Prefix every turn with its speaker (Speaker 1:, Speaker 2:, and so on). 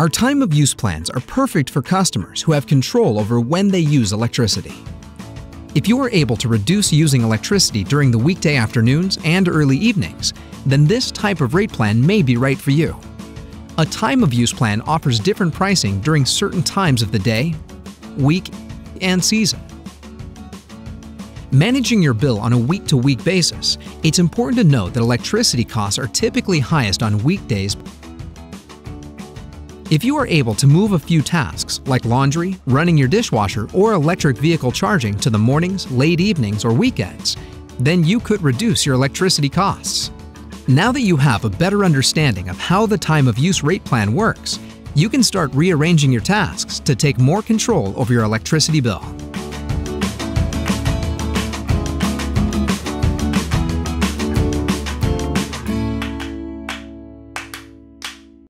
Speaker 1: Our time of use plans are perfect for customers who have control over when they use electricity. If you are able to reduce using electricity during the weekday afternoons and early evenings, then this type of rate plan may be right for you. A time of use plan offers different pricing during certain times of the day, week, and season. Managing your bill on a week-to-week -week basis, it's important to note that electricity costs are typically highest on weekdays. If you are able to move a few tasks, like laundry, running your dishwasher, or electric vehicle charging to the mornings, late evenings, or weekends, then you could reduce your electricity costs. Now that you have a better understanding of how the time of use rate plan works, you can start rearranging your tasks to take more control over your electricity bill.